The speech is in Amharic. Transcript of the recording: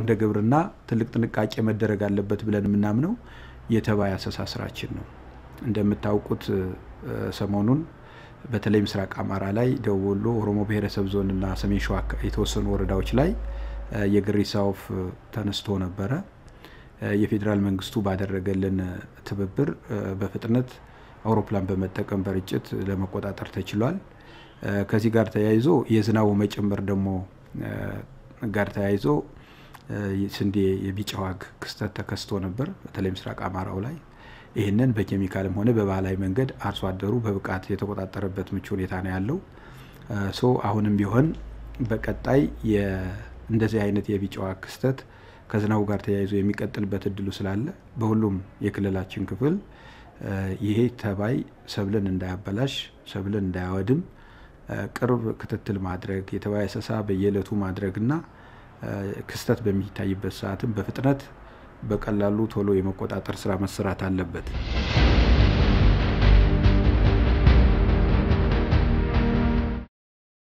እንደ ግብርና ትልቅ ጥንቃቄ መደረግ አለበት ብለን የምናምነው የተባይ አሰሳ ስራችን ነው። እንደምታውቁት ሰሞኑን በተለይ ምስራቅ አማራ ላይ፣ ደቡብ ወሎ፣ ኦሮሞ ብሔረሰብ ዞን እና ሰሜን ሸዋ የተወሰኑ ወረዳዎች ላይ የግሪሳ ወፍ ተነስቶ ነበረ። የፌዴራል መንግስቱ ባደረገልን ትብብር በፍጥነት አውሮፕላን በመጠቀም በርጭት ለመቆጣጠር ተችሏል። ከዚህ ጋር ተያይዞ የዝናቡ መጨመር ደግሞ ጋር ተያይዞ ስንዴ የቢጫ ዋግ ክስተት ተከስቶ ነበር፣ በተለይ ምስራቅ አማራው ላይ። ይህንን በኬሚካልም ሆነ በባህላዊ መንገድ አርሶ አደሩ በብቃት የተቆጣጠረበት ምቹ ሁኔታ ነው ያለው። so አሁንም ቢሆን በቀጣይ እንደዚህ አይነት የቢጫ ዋግ ክስተት ከዝናቡ ጋር ተያይዞ የሚቀጥልበት እድሉ ስላለ በሁሉም የክልላችን ክፍል ይሄ ተባይ ሰብልን እንዳያበላሽ፣ ሰብልን እንዳያወድም ቅርብ ክትትል ማድረግ የተባይ አሰሳ በየዕለቱ ማድረግና ክስተት በሚታይበት ሰዓትም በፍጥነት በቀላሉ ቶሎ የመቆጣጠር ስራ መሰራት አለበት።